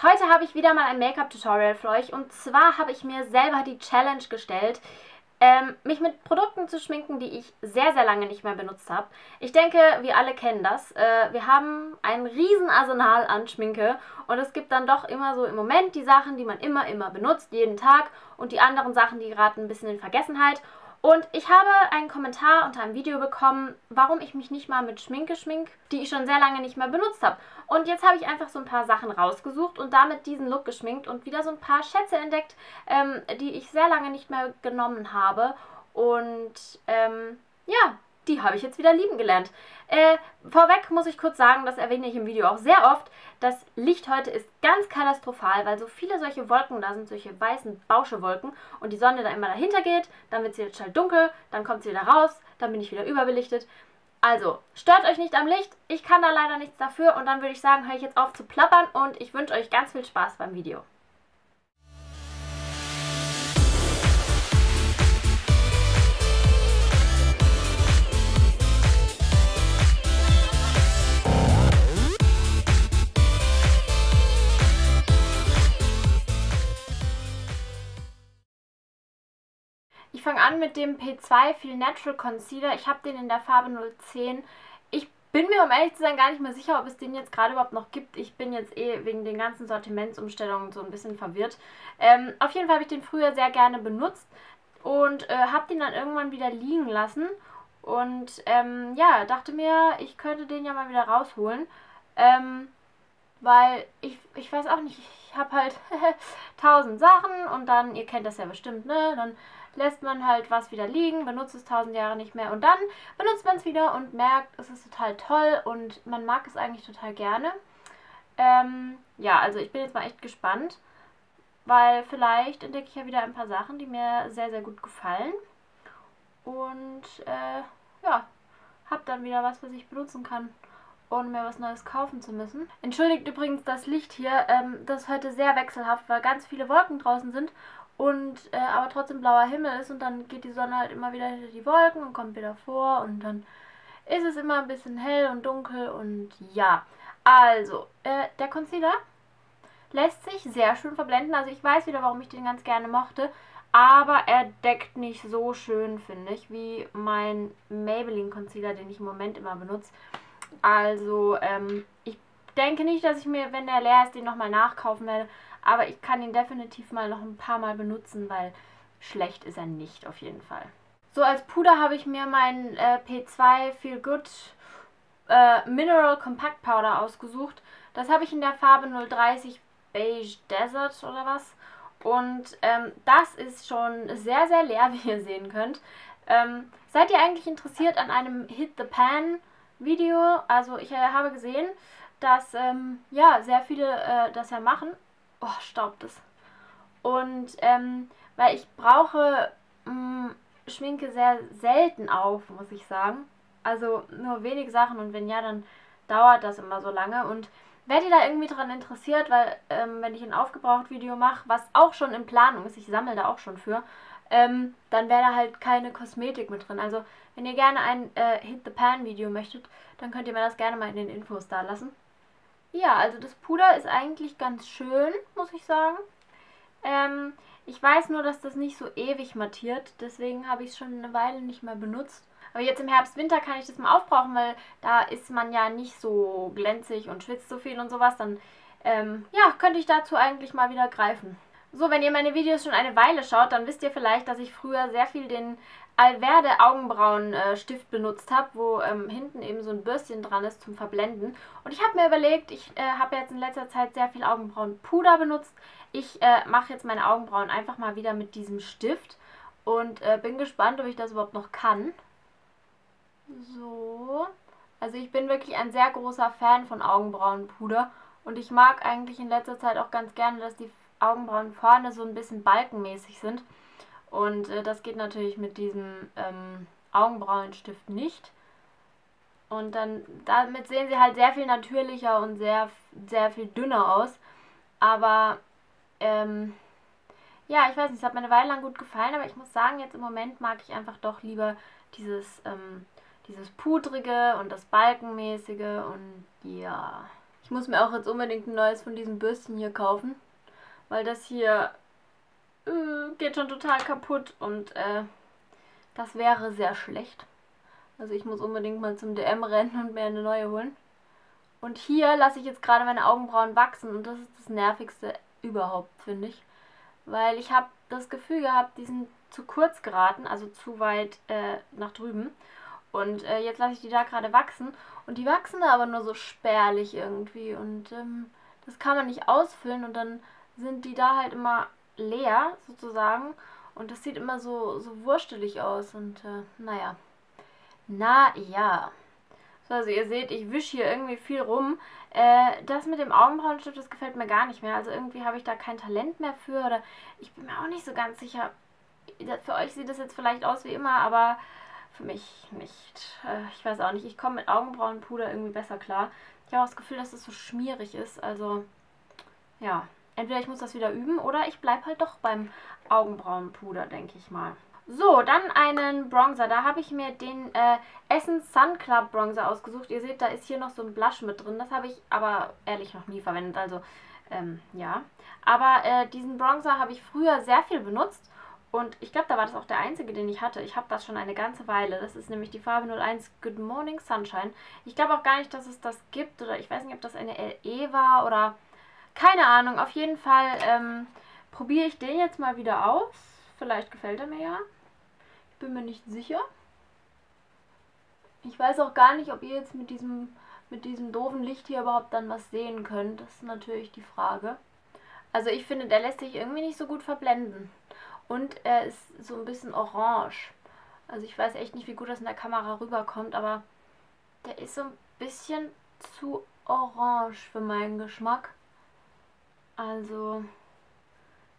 Heute habe ich wieder mal ein Make-up-Tutorial für euch und zwar habe ich mir selber die Challenge gestellt, ähm, mich mit Produkten zu schminken, die ich sehr, sehr lange nicht mehr benutzt habe. Ich denke, wir alle kennen das. Äh, wir haben ein riesen Arsenal an Schminke und es gibt dann doch immer so im Moment die Sachen, die man immer, immer benutzt, jeden Tag und die anderen Sachen, die geraten ein bisschen in Vergessenheit. Und ich habe einen Kommentar unter einem Video bekommen, warum ich mich nicht mal mit Schminke schmink, die ich schon sehr lange nicht mehr benutzt habe. Und jetzt habe ich einfach so ein paar Sachen rausgesucht und damit diesen Look geschminkt und wieder so ein paar Schätze entdeckt, ähm, die ich sehr lange nicht mehr genommen habe. Und ähm, ja, die habe ich jetzt wieder lieben gelernt. Äh, vorweg muss ich kurz sagen, das erwähne ich im Video auch sehr oft, das Licht heute ist ganz katastrophal, weil so viele solche Wolken da sind, solche weißen Bauschewolken und die Sonne da immer dahinter geht, dann wird es wieder schnell dunkel, dann kommt sie wieder raus, dann bin ich wieder überbelichtet. Also, stört euch nicht am Licht, ich kann da leider nichts dafür und dann würde ich sagen, höre ich jetzt auf zu plappern und ich wünsche euch ganz viel Spaß beim Video. Fange an mit dem P2 Feel Natural Concealer. Ich habe den in der Farbe 010. Ich bin mir, um ehrlich zu sein, gar nicht mehr sicher, ob es den jetzt gerade überhaupt noch gibt. Ich bin jetzt eh wegen den ganzen Sortimentsumstellungen so ein bisschen verwirrt. Ähm, auf jeden Fall habe ich den früher sehr gerne benutzt und äh, habe den dann irgendwann wieder liegen lassen. Und ähm, ja, dachte mir, ich könnte den ja mal wieder rausholen. Ähm, weil ich, ich weiß auch nicht, ich habe halt tausend Sachen und dann, ihr kennt das ja bestimmt, ne? Dann lässt man halt was wieder liegen, benutzt es tausend Jahre nicht mehr und dann benutzt man es wieder und merkt, es ist total toll und man mag es eigentlich total gerne. Ähm, ja, also ich bin jetzt mal echt gespannt, weil vielleicht entdecke ich ja wieder ein paar Sachen, die mir sehr, sehr gut gefallen. Und äh, ja, hab dann wieder was, was ich benutzen kann ohne mir was Neues kaufen zu müssen. Entschuldigt übrigens das Licht hier, ähm, das ist heute sehr wechselhaft, weil ganz viele Wolken draußen sind und äh, aber trotzdem blauer Himmel ist und dann geht die Sonne halt immer wieder hinter die Wolken und kommt wieder vor und dann ist es immer ein bisschen hell und dunkel und ja. Also, äh, der Concealer lässt sich sehr schön verblenden. Also ich weiß wieder, warum ich den ganz gerne mochte. Aber er deckt nicht so schön, finde ich, wie mein Maybelline Concealer, den ich im Moment immer benutze. Also, ähm, ich denke nicht, dass ich mir, wenn der leer ist, den nochmal nachkaufen werde. Aber ich kann ihn definitiv mal noch ein paar Mal benutzen, weil schlecht ist er nicht auf jeden Fall. So, als Puder habe ich mir meinen äh, P2 Feel Good äh, Mineral Compact Powder ausgesucht. Das habe ich in der Farbe 030 Beige Desert oder was. Und ähm, das ist schon sehr, sehr leer, wie ihr sehen könnt. Ähm, seid ihr eigentlich interessiert an einem Hit the Pan Video? Also ich äh, habe gesehen, dass ähm, ja, sehr viele äh, das ja machen Oh, staubt es. Und ähm, weil ich brauche mh, mm, Schminke sehr selten auf, muss ich sagen. Also nur wenig Sachen und wenn ja, dann dauert das immer so lange. Und werdet ihr da irgendwie dran interessiert, weil ähm, wenn ich ein Aufgebraucht-Video mache, was auch schon in Planung ist, ich sammle da auch schon für, ähm, dann wäre da halt keine Kosmetik mit drin. Also wenn ihr gerne ein äh, Hit the Pan Video möchtet, dann könnt ihr mir das gerne mal in den Infos da lassen. Ja, also das Puder ist eigentlich ganz schön, muss ich sagen. Ähm, ich weiß nur, dass das nicht so ewig mattiert, deswegen habe ich es schon eine Weile nicht mehr benutzt. Aber jetzt im Herbst, Winter kann ich das mal aufbrauchen, weil da ist man ja nicht so glänzig und schwitzt so viel und sowas. Dann, ähm, ja, könnte ich dazu eigentlich mal wieder greifen. So, wenn ihr meine Videos schon eine Weile schaut, dann wisst ihr vielleicht, dass ich früher sehr viel den Alverde Augenbrauenstift benutzt habe, wo ähm, hinten eben so ein Bürstchen dran ist zum Verblenden. Und ich habe mir überlegt, ich äh, habe jetzt in letzter Zeit sehr viel Augenbrauenpuder benutzt. Ich äh, mache jetzt meine Augenbrauen einfach mal wieder mit diesem Stift und äh, bin gespannt, ob ich das überhaupt noch kann. So. Also ich bin wirklich ein sehr großer Fan von Augenbrauenpuder und ich mag eigentlich in letzter Zeit auch ganz gerne, dass die Augenbrauen vorne so ein bisschen balkenmäßig sind. Und äh, das geht natürlich mit diesem ähm, Augenbrauenstift nicht. Und dann, damit sehen sie halt sehr viel natürlicher und sehr, sehr viel dünner aus. Aber, ähm, ja, ich weiß nicht, es hat mir eine Weile lang gut gefallen, aber ich muss sagen, jetzt im Moment mag ich einfach doch lieber dieses, ähm, dieses Pudrige und das Balkenmäßige und ja. Ich muss mir auch jetzt unbedingt ein neues von diesen Bürsten hier kaufen. Weil das hier äh, geht schon total kaputt und äh, das wäre sehr schlecht. Also ich muss unbedingt mal zum DM rennen und mir eine neue holen. Und hier lasse ich jetzt gerade meine Augenbrauen wachsen und das ist das nervigste überhaupt, finde ich. Weil ich habe das Gefühl gehabt, die sind zu kurz geraten, also zu weit äh, nach drüben. Und äh, jetzt lasse ich die da gerade wachsen. Und die wachsen da aber nur so spärlich irgendwie. Und ähm, das kann man nicht ausfüllen. Und dann sind die da halt immer leer, sozusagen. Und das sieht immer so, so wurstelig aus. Und äh, naja. Naja. So, also ihr seht, ich wische hier irgendwie viel rum. Äh, das mit dem Augenbrauenstift, das gefällt mir gar nicht mehr. Also irgendwie habe ich da kein Talent mehr für. Oder ich bin mir auch nicht so ganz sicher. Für euch sieht das jetzt vielleicht aus wie immer, aber für mich nicht. Äh, ich weiß auch nicht. Ich komme mit Augenbrauenpuder irgendwie besser klar. Ich habe auch das Gefühl, dass es das so schmierig ist. Also, ja. Entweder ich muss das wieder üben oder ich bleibe halt doch beim Augenbrauenpuder, denke ich mal. So, dann einen Bronzer. Da habe ich mir den äh, Essence Sun Club Bronzer ausgesucht. Ihr seht, da ist hier noch so ein Blush mit drin. Das habe ich aber ehrlich noch nie verwendet. Also, ähm, ja. Aber äh, diesen Bronzer habe ich früher sehr viel benutzt. Und ich glaube, da war das auch der einzige, den ich hatte. Ich habe das schon eine ganze Weile. Das ist nämlich die Farbe 01 Good Morning Sunshine. Ich glaube auch gar nicht, dass es das gibt. Oder ich weiß nicht, ob das eine LE war oder keine Ahnung, auf jeden Fall ähm, probiere ich den jetzt mal wieder aus. Vielleicht gefällt er mir ja. Ich bin mir nicht sicher. Ich weiß auch gar nicht, ob ihr jetzt mit diesem, mit diesem doofen Licht hier überhaupt dann was sehen könnt. Das ist natürlich die Frage. Also ich finde, der lässt sich irgendwie nicht so gut verblenden. Und er ist so ein bisschen orange. Also ich weiß echt nicht, wie gut das in der Kamera rüberkommt, aber der ist so ein bisschen zu orange für meinen Geschmack. Also,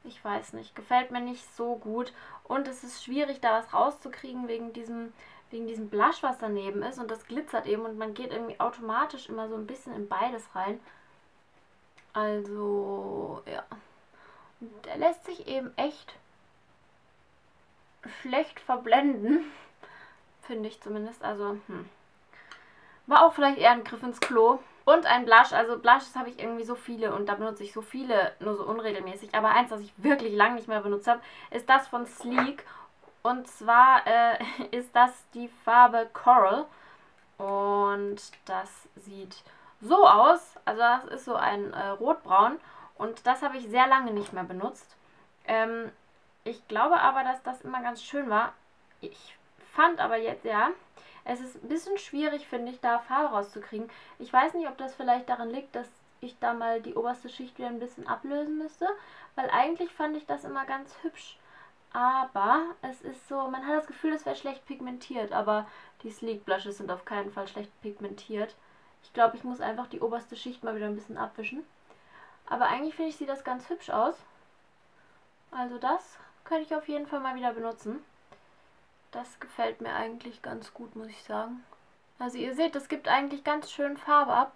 ich weiß nicht, gefällt mir nicht so gut. Und es ist schwierig, da was rauszukriegen wegen diesem, wegen diesem Blush, was daneben ist. Und das glitzert eben und man geht irgendwie automatisch immer so ein bisschen in beides rein. Also, ja. Und der lässt sich eben echt schlecht verblenden. Finde ich zumindest. Also, hm. War auch vielleicht eher ein Griff ins Klo. Und ein Blush, also Blushes habe ich irgendwie so viele und da benutze ich so viele, nur so unregelmäßig. Aber eins, was ich wirklich lange nicht mehr benutzt habe, ist das von Sleek. Und zwar äh, ist das die Farbe Coral. Und das sieht so aus. Also das ist so ein äh, rotbraun. Und das habe ich sehr lange nicht mehr benutzt. Ähm, ich glaube aber, dass das immer ganz schön war. Ich fand aber jetzt, ja, es ist ein bisschen schwierig, finde ich, da Farbe rauszukriegen. Ich weiß nicht, ob das vielleicht daran liegt, dass ich da mal die oberste Schicht wieder ein bisschen ablösen müsste, weil eigentlich fand ich das immer ganz hübsch. Aber es ist so, man hat das Gefühl, es wäre schlecht pigmentiert, aber die Sleek Blushes sind auf keinen Fall schlecht pigmentiert. Ich glaube, ich muss einfach die oberste Schicht mal wieder ein bisschen abwischen. Aber eigentlich finde ich, sieht das ganz hübsch aus. Also das könnte ich auf jeden Fall mal wieder benutzen. Das gefällt mir eigentlich ganz gut, muss ich sagen. Also ihr seht, es gibt eigentlich ganz schön Farbe ab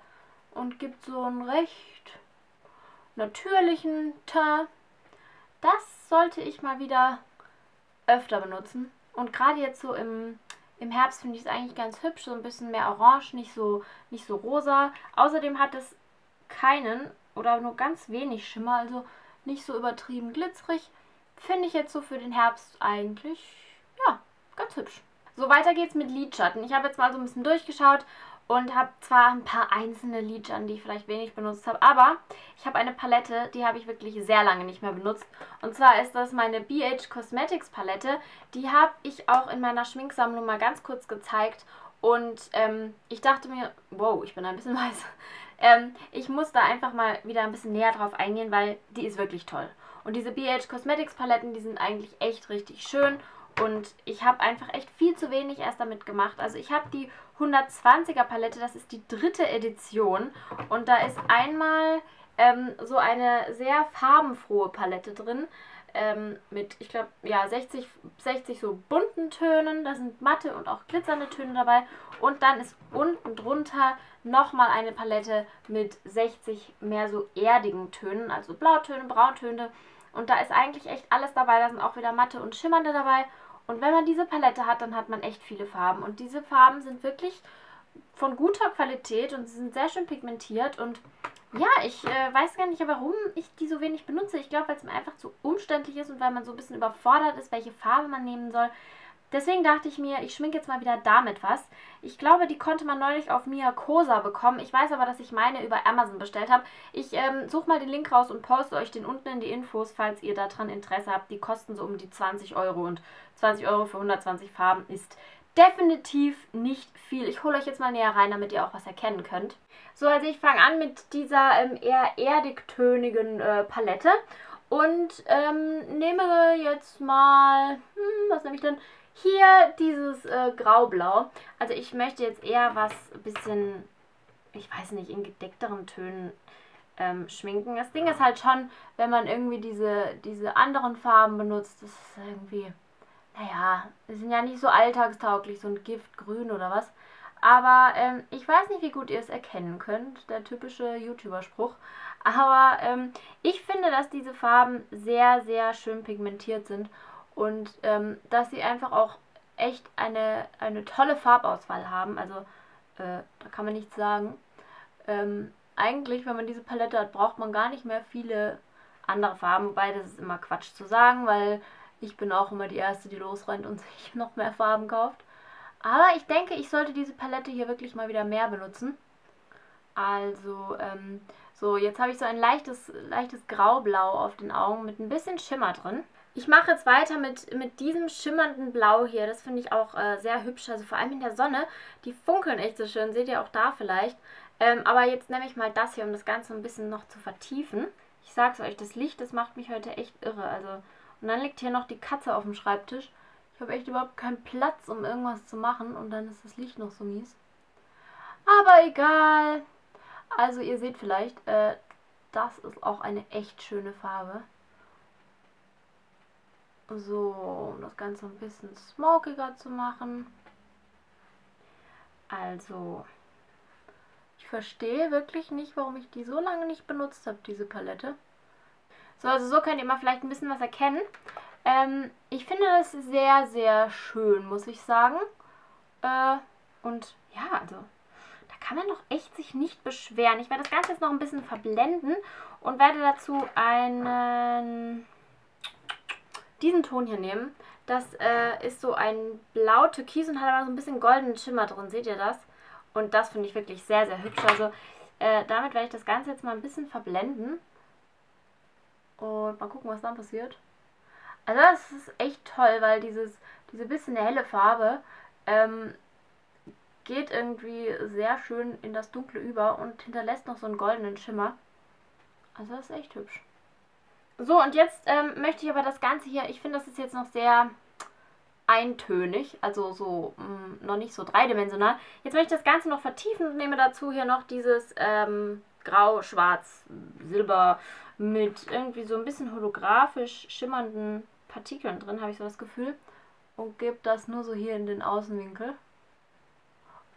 und gibt so einen recht natürlichen Teint. Das sollte ich mal wieder öfter benutzen. Und gerade jetzt so im, im Herbst finde ich es eigentlich ganz hübsch, so ein bisschen mehr orange, nicht so, nicht so rosa. Außerdem hat es keinen oder nur ganz wenig Schimmer, also nicht so übertrieben glitzerig. Finde ich jetzt so für den Herbst eigentlich, ja, ganz hübsch. So, weiter geht's mit Lidschatten. Ich habe jetzt mal so ein bisschen durchgeschaut und habe zwar ein paar einzelne Lidschatten, die ich vielleicht wenig benutzt habe, aber ich habe eine Palette, die habe ich wirklich sehr lange nicht mehr benutzt. Und zwar ist das meine BH Cosmetics Palette. Die habe ich auch in meiner Schminksammlung mal ganz kurz gezeigt und ähm, ich dachte mir, wow, ich bin ein bisschen weiß. Ähm, ich muss da einfach mal wieder ein bisschen näher drauf eingehen, weil die ist wirklich toll. Und diese BH Cosmetics Paletten, die sind eigentlich echt richtig schön und ich habe einfach echt viel zu wenig erst damit gemacht. Also ich habe die 120er Palette, das ist die dritte Edition. Und da ist einmal ähm, so eine sehr farbenfrohe Palette drin. Ähm, mit, ich glaube, ja, 60, 60 so bunten Tönen. Da sind matte und auch glitzernde Töne dabei. Und dann ist unten drunter nochmal eine Palette mit 60 mehr so erdigen Tönen. Also Blautöne, Brauntöne. Und da ist eigentlich echt alles dabei. Da sind auch wieder matte und schimmernde dabei. Und wenn man diese Palette hat, dann hat man echt viele Farben. Und diese Farben sind wirklich von guter Qualität und sie sind sehr schön pigmentiert und ja, ich äh, weiß gar nicht, warum ich die so wenig benutze. Ich glaube, weil es mir einfach zu umständlich ist und weil man so ein bisschen überfordert ist, welche Farbe man nehmen soll. Deswegen dachte ich mir, ich schminke jetzt mal wieder damit was. Ich glaube, die konnte man neulich auf Mia Cosa bekommen. Ich weiß aber, dass ich meine über Amazon bestellt habe. Ich ähm, suche mal den Link raus und poste euch den unten in die Infos, falls ihr daran Interesse habt. Die kosten so um die 20 Euro und 20 Euro für 120 Farben ist definitiv nicht viel. Ich hole euch jetzt mal näher rein, damit ihr auch was erkennen könnt. So, also ich fange an mit dieser ähm, eher erdigtönigen äh, Palette und ähm, nehme jetzt mal, hm, was nehme ich denn? Hier dieses äh, Graublau. Also ich möchte jetzt eher was bisschen, ich weiß nicht, in gedeckteren Tönen ähm, schminken. Das Ding ist halt schon, wenn man irgendwie diese, diese anderen Farben benutzt, das ist irgendwie, naja, die sind ja nicht so alltagstauglich, so ein Giftgrün oder was. Aber ähm, ich weiß nicht, wie gut ihr es erkennen könnt, der typische YouTuber-Spruch. Aber ähm, ich finde, dass diese Farben sehr, sehr schön pigmentiert sind und ähm, dass sie einfach auch echt eine, eine tolle Farbauswahl haben. Also äh, da kann man nichts sagen. Ähm, eigentlich, wenn man diese Palette hat, braucht man gar nicht mehr viele andere Farben, wobei das ist immer Quatsch zu sagen, weil ich bin auch immer die Erste, die losrennt und sich noch mehr Farben kauft. Aber ich denke, ich sollte diese Palette hier wirklich mal wieder mehr benutzen. Also, ähm, so, jetzt habe ich so ein leichtes, leichtes Graublau auf den Augen mit ein bisschen Schimmer drin. Ich mache jetzt weiter mit, mit diesem schimmernden Blau hier. Das finde ich auch äh, sehr hübsch. Also vor allem in der Sonne. Die funkeln echt so schön. Seht ihr auch da vielleicht. Ähm, aber jetzt nehme ich mal das hier, um das Ganze ein bisschen noch zu vertiefen. Ich sag's euch, das Licht, das macht mich heute echt irre. Also, und dann liegt hier noch die Katze auf dem Schreibtisch. Ich habe echt überhaupt keinen Platz, um irgendwas zu machen. Und dann ist das Licht noch so mies. Aber egal. Also ihr seht vielleicht, äh, das ist auch eine echt schöne Farbe. So, um das Ganze ein bisschen smokiger zu machen. Also, ich verstehe wirklich nicht, warum ich die so lange nicht benutzt habe, diese Palette. So, also so könnt ihr mal vielleicht ein bisschen was erkennen. Ähm, ich finde das sehr, sehr schön, muss ich sagen. Äh, und ja, also da kann man doch echt sich nicht beschweren. Ich werde das Ganze jetzt noch ein bisschen verblenden und werde dazu einen diesen Ton hier nehmen. Das äh, ist so ein blau Türkis und hat aber so ein bisschen goldenen Schimmer drin. Seht ihr das? Und das finde ich wirklich sehr, sehr hübsch. Also äh, damit werde ich das Ganze jetzt mal ein bisschen verblenden. Und mal gucken, was dann passiert. Also das ist echt toll, weil dieses, diese bisschen helle Farbe ähm, geht irgendwie sehr schön in das Dunkle über und hinterlässt noch so einen goldenen Schimmer. Also das ist echt hübsch. So, und jetzt ähm, möchte ich aber das Ganze hier, ich finde, das ist jetzt noch sehr eintönig, also so mh, mm, noch nicht so dreidimensional. Jetzt möchte ich das Ganze noch vertiefen und nehme dazu hier noch dieses ähm, Grau, Schwarz, Silber mit irgendwie so ein bisschen holographisch schimmernden Partikeln drin, habe ich so das Gefühl. Und gebe das nur so hier in den Außenwinkel.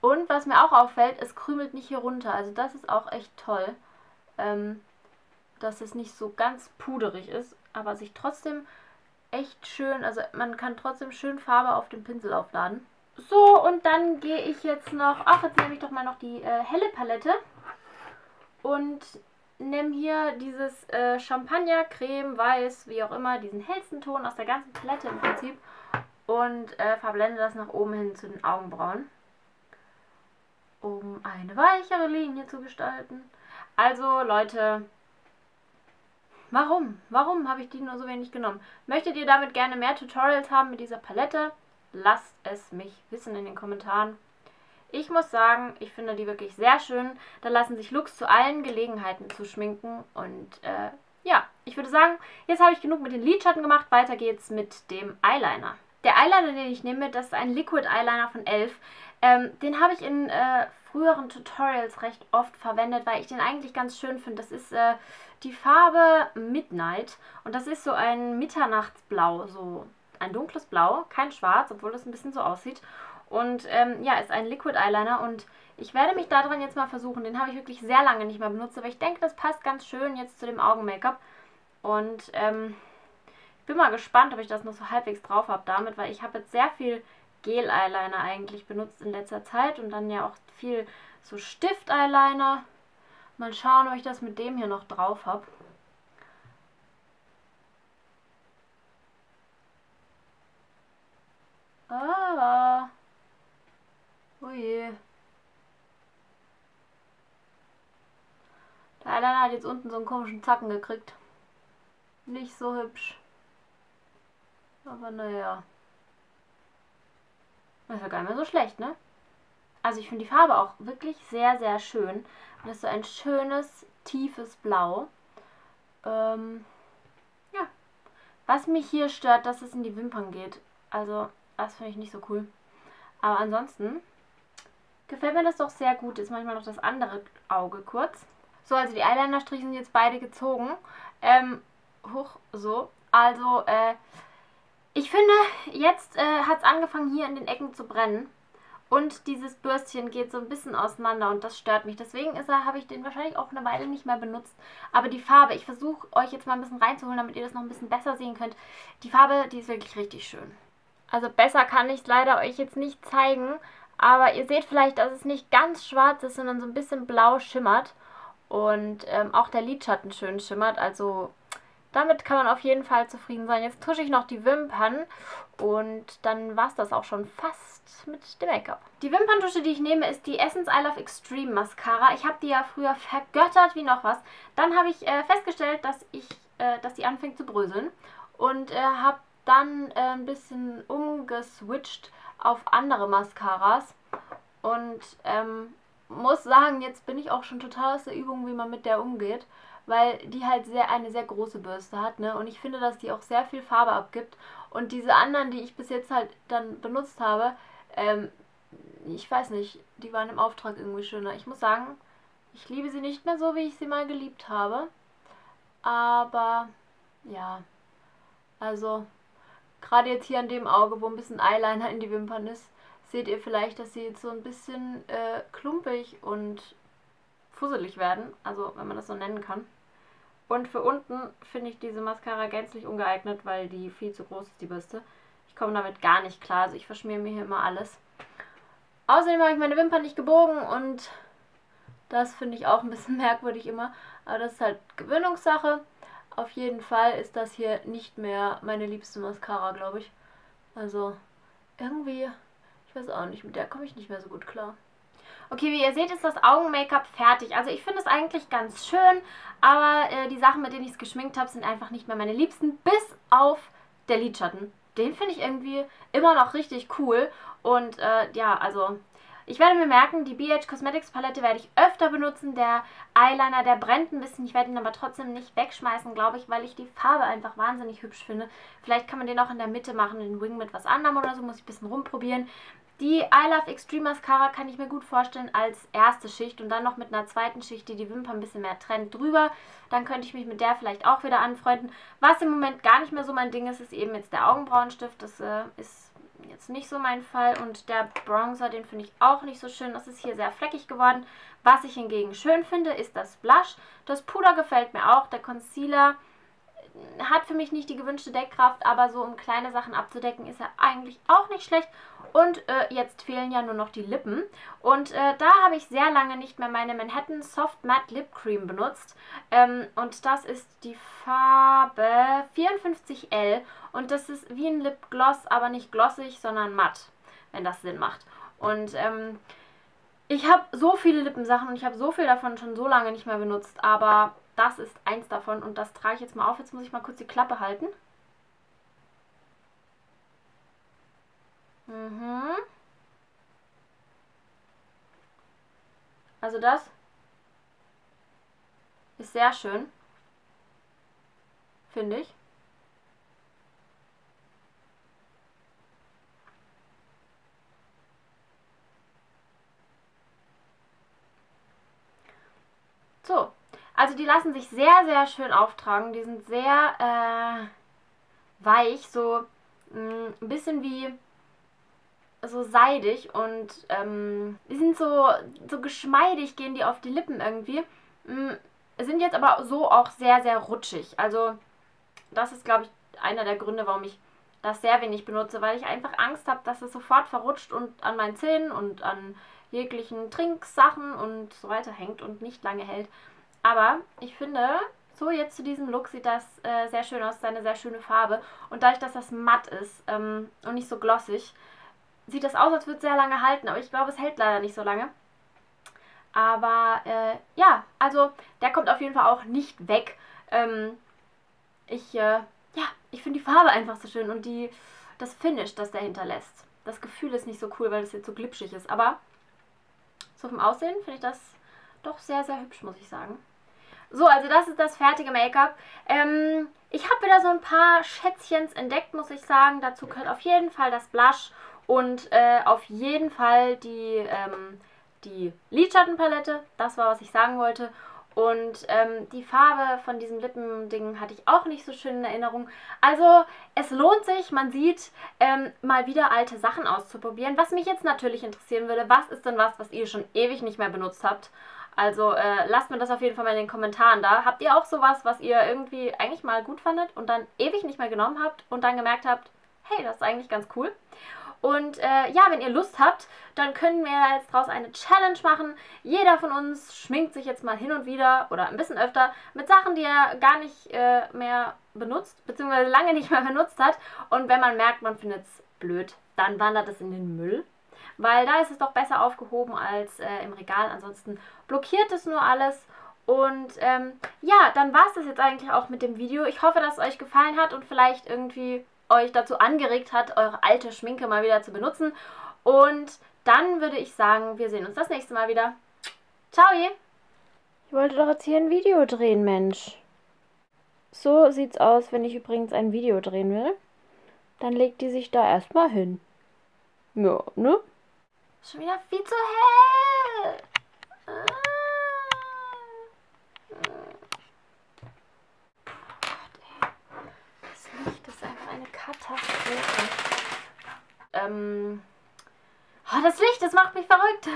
Und was mir auch auffällt, es krümelt nicht hier runter. Also das ist auch echt toll. Ähm, dass es nicht so ganz puderig ist, aber sich trotzdem echt schön, also man kann trotzdem schön Farbe auf dem Pinsel aufladen. So, und dann gehe ich jetzt noch, ach, jetzt nehme ich doch mal noch die äh, helle Palette und nehme hier dieses äh, Champagner, Creme, Weiß, wie auch immer, diesen hellsten Ton aus der ganzen Palette im Prinzip und äh, verblende das nach oben hin zu den Augenbrauen, um eine weichere Linie zu gestalten. Also Leute, Warum? Warum habe ich die nur so wenig genommen? Möchtet ihr damit gerne mehr Tutorials haben mit dieser Palette? Lasst es mich wissen in den Kommentaren. Ich muss sagen, ich finde die wirklich sehr schön. Da lassen sich Looks zu allen Gelegenheiten zu schminken. Und äh, ja, ich würde sagen, jetzt habe ich genug mit den Lidschatten gemacht. Weiter geht's mit dem Eyeliner. Der Eyeliner, den ich nehme, das ist ein Liquid Eyeliner von ELF. Ähm, den habe ich in äh, früheren Tutorials recht oft verwendet, weil ich den eigentlich ganz schön finde. Das ist äh, die Farbe Midnight und das ist so ein Mitternachtsblau, so ein dunkles Blau, kein Schwarz, obwohl das ein bisschen so aussieht. Und ähm, ja, ist ein Liquid Eyeliner und ich werde mich daran jetzt mal versuchen. Den habe ich wirklich sehr lange nicht mehr benutzt, aber ich denke, das passt ganz schön jetzt zu dem Augen-Make-up. Und ähm, ich bin mal gespannt, ob ich das noch so halbwegs drauf habe damit, weil ich habe jetzt sehr viel Gel-Eyeliner eigentlich benutzt in letzter Zeit und dann ja auch viel so Stift-Eyeliner. Mal schauen, ob ich das mit dem hier noch drauf habe. Ah. Ui. Der Eyeliner hat jetzt unten so einen komischen Zacken gekriegt. Nicht so hübsch. Aber naja. Das ist ja gar nicht mehr so schlecht, ne? Also ich finde die Farbe auch wirklich sehr, sehr schön. Und das ist so ein schönes, tiefes Blau. Ähm, ja. Was mich hier stört, dass es in die Wimpern geht. Also, das finde ich nicht so cool. Aber ansonsten gefällt mir das doch sehr gut. Ist manchmal noch das andere Auge kurz. So, also die Eyeliner-Striche sind jetzt beide gezogen. Ähm, hoch, so. Also, äh, ich finde, jetzt äh, hat es angefangen, hier in den Ecken zu brennen. Und dieses Bürstchen geht so ein bisschen auseinander und das stört mich. Deswegen habe ich den wahrscheinlich auch eine Weile nicht mehr benutzt. Aber die Farbe, ich versuche euch jetzt mal ein bisschen reinzuholen, damit ihr das noch ein bisschen besser sehen könnt. Die Farbe, die ist wirklich richtig schön. Also besser kann ich es leider euch jetzt nicht zeigen. Aber ihr seht vielleicht, dass es nicht ganz schwarz ist, sondern so ein bisschen blau schimmert. Und ähm, auch der Lidschatten schön schimmert. Also damit kann man auf jeden Fall zufrieden sein. Jetzt tusche ich noch die Wimpern und dann war es das auch schon fast mit dem Make-up. Die Wimperntusche, die ich nehme, ist die Essence I Love Extreme Mascara. Ich habe die ja früher vergöttert wie noch was. Dann habe ich äh, festgestellt, dass, ich, äh, dass die anfängt zu bröseln und äh, habe dann äh, ein bisschen umgeswitcht auf andere Mascaras und ähm, muss sagen, jetzt bin ich auch schon total aus der Übung, wie man mit der umgeht weil die halt sehr eine sehr große Bürste hat, ne? Und ich finde, dass die auch sehr viel Farbe abgibt. Und diese anderen, die ich bis jetzt halt dann benutzt habe, ähm, ich weiß nicht, die waren im Auftrag irgendwie schöner. Ich muss sagen, ich liebe sie nicht mehr so, wie ich sie mal geliebt habe. Aber ja, also gerade jetzt hier an dem Auge, wo ein bisschen Eyeliner in die Wimpern ist, seht ihr vielleicht, dass sie jetzt so ein bisschen äh, klumpig und fusselig werden. Also, wenn man das so nennen kann. Und für unten finde ich diese Mascara gänzlich ungeeignet, weil die viel zu groß ist, die Bürste. Ich komme damit gar nicht klar, also ich verschmiere mir hier immer alles. Außerdem habe ich meine Wimpern nicht gebogen und das finde ich auch ein bisschen merkwürdig immer. Aber das ist halt Gewöhnungssache. Auf jeden Fall ist das hier nicht mehr meine liebste Mascara, glaube ich. Also irgendwie, ich weiß auch nicht, mit der komme ich nicht mehr so gut klar. Okay, wie ihr seht, ist das Augen-Make-up fertig. Also ich finde es eigentlich ganz schön, aber äh, die Sachen, mit denen ich es geschminkt habe, sind einfach nicht mehr meine Liebsten, bis auf der Lidschatten. Den finde ich irgendwie immer noch richtig cool. Und äh, ja, also ich werde mir merken, die BH Cosmetics Palette werde ich öfter benutzen. Der Eyeliner, der brennt ein bisschen. Ich werde ihn aber trotzdem nicht wegschmeißen, glaube ich, weil ich die Farbe einfach wahnsinnig hübsch finde. Vielleicht kann man den auch in der Mitte machen, den Wing mit was anderem oder so. Muss ich ein bisschen rumprobieren. Die I Love Extreme Mascara kann ich mir gut vorstellen als erste Schicht und dann noch mit einer zweiten Schicht, die die Wimpern ein bisschen mehr trennt, drüber. Dann könnte ich mich mit der vielleicht auch wieder anfreunden. Was im Moment gar nicht mehr so mein Ding ist, ist eben jetzt der Augenbrauenstift. Das äh, ist jetzt nicht so mein Fall. Und der Bronzer, den finde ich auch nicht so schön. Das ist hier sehr fleckig geworden. Was ich hingegen schön finde, ist das Blush. Das Puder gefällt mir auch. Der Concealer hat für mich nicht die gewünschte Deckkraft, aber so um kleine Sachen abzudecken ist er eigentlich auch nicht schlecht. Und äh, jetzt fehlen ja nur noch die Lippen. Und äh, da habe ich sehr lange nicht mehr meine Manhattan Soft Matte Lip Cream benutzt. Ähm, und das ist die Farbe 54L. Und das ist wie ein Lip Gloss, aber nicht glossig, sondern matt, wenn das Sinn macht. Und ähm, ich habe so viele Lippensachen und ich habe so viel davon schon so lange nicht mehr benutzt, aber das ist eins davon und das trage ich jetzt mal auf. Jetzt muss ich mal kurz die Klappe halten. Mhm. Also das ist sehr schön. Finde ich. So, also die lassen sich sehr, sehr schön auftragen. Die sind sehr äh, weich, so mh, mm, ein bisschen wie so seidig und ähm, die sind so, so geschmeidig, gehen die auf die Lippen irgendwie. Mh, mm, sind jetzt aber so auch sehr, sehr rutschig. Also das ist, glaube ich, einer der Gründe, warum ich das sehr wenig benutze, weil ich einfach Angst habe, dass es sofort verrutscht und an meinen Zähnen und an jeglichen Trinksachen und so weiter hängt und nicht lange hält. Aber ich finde, so jetzt zu diesem Look sieht das äh, sehr schön aus, eine sehr schöne Farbe. Und dadurch, dass das matt ist ähm, und nicht so glossig, sieht das aus, als würde es sehr lange halten. Aber ich glaube, es hält leider nicht so lange. Aber äh, ja, also der kommt auf jeden Fall auch nicht weg. Ähm, ich, äh, ja, ich finde die Farbe einfach so schön und die, das Finish, das der hinterlässt. Das Gefühl ist nicht so cool, weil es jetzt so glitschig ist. Aber so vom Aussehen finde ich das doch sehr, sehr hübsch, muss ich sagen. So, also das ist das fertige Make-up. Ähm, ich habe wieder so ein paar Schätzchens entdeckt, muss ich sagen. Dazu gehört auf jeden Fall das Blush und äh, auf jeden Fall die, ähm, die Lidschattenpalette. Das war, was ich sagen wollte. Und ähm, die Farbe von diesem Lippending hatte ich auch nicht so schön in Erinnerung. Also es lohnt sich, man sieht, ähm, mal wieder alte Sachen auszuprobieren. Was mich jetzt natürlich interessieren würde, was ist denn was, was ihr schon ewig nicht mehr benutzt habt? Also äh, lasst mir das auf jeden Fall mal in den Kommentaren da. Habt ihr auch sowas, was ihr irgendwie eigentlich mal gut fandet und dann ewig nicht mehr genommen habt und dann gemerkt habt, hey, das ist eigentlich ganz cool? Und äh, ja, wenn ihr Lust habt, dann können wir jetzt draus eine Challenge machen. Jeder von uns schminkt sich jetzt mal hin und wieder oder ein bisschen öfter mit Sachen, die er gar nicht äh, mehr benutzt, beziehungsweise lange nicht mehr benutzt hat. Und wenn man merkt, man findet es blöd, dann wandert es in den Müll weil da ist es doch besser aufgehoben als äh, im Regal. Ansonsten blockiert es nur alles. Und ähm, ja, dann war es das jetzt eigentlich auch mit dem Video. Ich hoffe, dass es euch gefallen hat und vielleicht irgendwie euch dazu angeregt hat, eure alte Schminke mal wieder zu benutzen. Und dann würde ich sagen, wir sehen uns das nächste Mal wieder. Ciao! Ich wollte doch jetzt hier ein Video drehen, Mensch. So sieht's aus, wenn ich übrigens ein Video drehen will. Dann legt die sich da erstmal hin. Ja, ne? Schon wieder viel zu hell. Ah. Das Licht ist einfach eine Katastrophe. Ähm. Oh, das Licht, das macht mich verrückt.